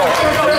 Go.